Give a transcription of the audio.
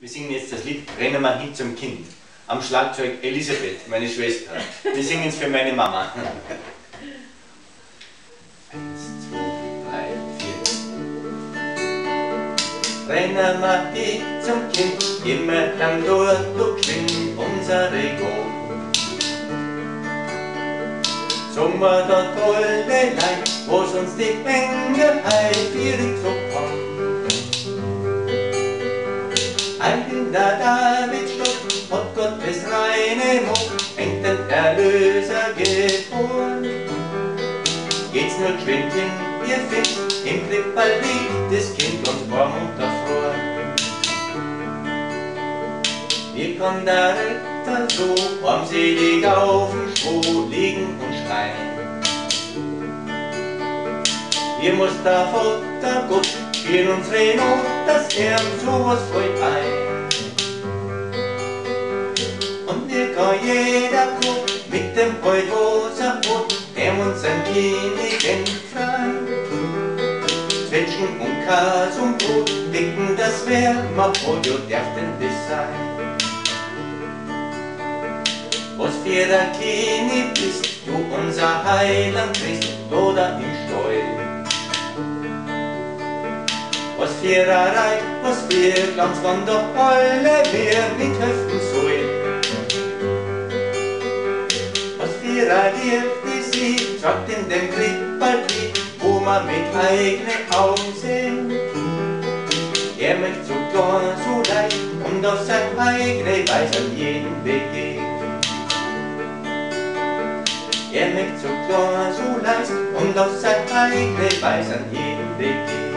Wir singen jetzt das Lied Rennen wir hin zum Kind. Am Schlagzeug Elisabeth, meine Schwester. Wir singen es für meine Mama. Eins, zwei, drei, vier. Rennen wir hin zum Kind, immer lang dort, du unsere Go. Singen wir da tolle Leid, wo's uns die Engel Ein der David Stock hat Gottes reine Mund, hängt den Erlöser geboren. Geht's nur geschwind hin, ihr findet, im Klippal liegt das Kind und warm und erfroren. Wie kann der Ritter so armselig auf dem Stroh liegen und schreien? Wie muss der Vater Gott in unsere Not, dass er sowas freut ein. Jeder kommen mit dem rosa Boot, dem uns ein König frei. Zwetschgen und Kas und Brot, dicken das Wärmer, wo du darfst denn das sein? Was für ein König bist, du unser Heiland Christ, oder im Stall. Was für ein Reich, was für Glanz, wann doch alle wir mit Höften Licht, die sie schaut in dem Krippalti, wo man mit eigenen Augen sehen. Er möchte so klar, so leicht und auf sein eigene Weise an jeden Weg gehen. Er möchte so klar, so leicht und auf sein eigene Weise an jeden Weg gehen.